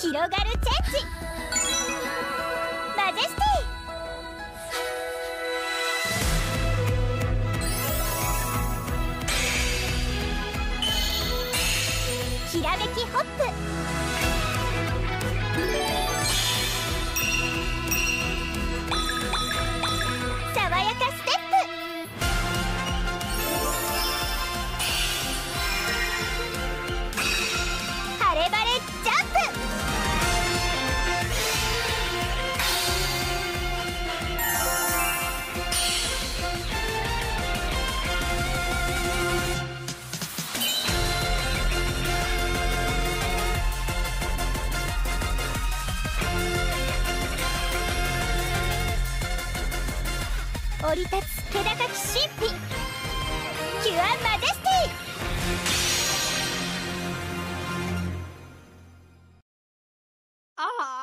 広がるチェンジ。マジェスティ。ひらめきホップ。降り立つ気高き神秘。キュアマジェスティ。あ